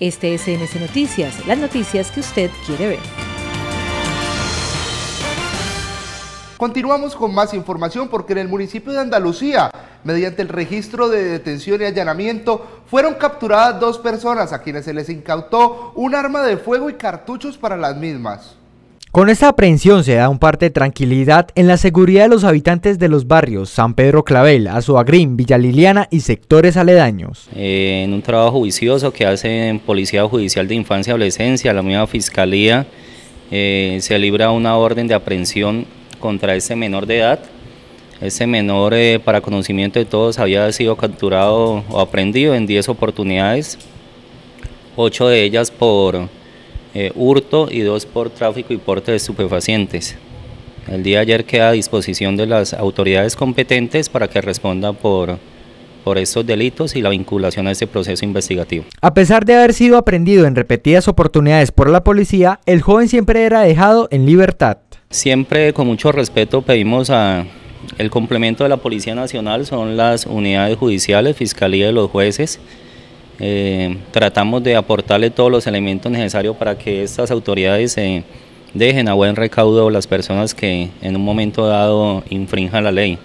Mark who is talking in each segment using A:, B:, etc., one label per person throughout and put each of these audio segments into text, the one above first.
A: Este es NS Noticias, las noticias que usted quiere ver.
B: Continuamos con más información porque en el municipio de Andalucía, mediante el registro de detención y allanamiento, fueron capturadas dos personas a quienes se les incautó un arma de fuego y cartuchos para las mismas.
C: Con esta aprehensión se da un parte de tranquilidad en la seguridad de los habitantes de los barrios San Pedro Clavel, Azuagrín, Villa Liliana y sectores aledaños.
D: Eh, en un trabajo juicioso que hace Policía Judicial de Infancia y Adolescencia, la misma Fiscalía, eh, se libra una orden de aprehensión contra ese menor de edad. Ese menor, eh, para conocimiento de todos, había sido capturado o aprendido en 10 oportunidades, 8 de ellas por eh, hurto y dos por tráfico y porte de estupefacientes. El día de ayer queda a disposición de las autoridades competentes para que respondan por, por estos delitos y la vinculación a este proceso investigativo.
C: A pesar de haber sido aprendido en repetidas oportunidades por la policía, el joven siempre era dejado en libertad.
D: Siempre con mucho respeto pedimos a el complemento de la Policía Nacional, son las unidades judiciales, Fiscalía y los jueces, eh, tratamos de aportarle todos los elementos necesarios para que estas autoridades dejen a buen recaudo las personas que en un momento dado infrinjan la ley.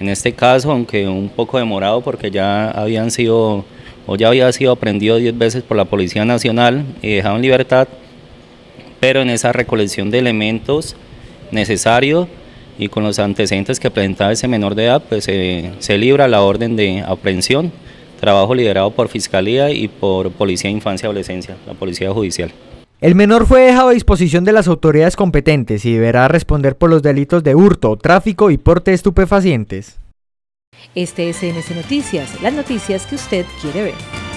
D: En este caso, aunque un poco demorado porque ya habían sido o ya había sido aprendido 10 veces por la Policía Nacional y dejado en libertad, pero en esa recolección de elementos necesarios y con los antecedentes que presentaba ese menor de edad, pues se libra la orden de aprehensión trabajo liderado por Fiscalía y por Policía de Infancia y Adolescencia, la Policía Judicial.
C: El menor fue dejado a disposición de las autoridades competentes y deberá responder por los delitos de hurto, tráfico y porte de estupefacientes.
A: Este es NS Noticias, las noticias que usted quiere ver.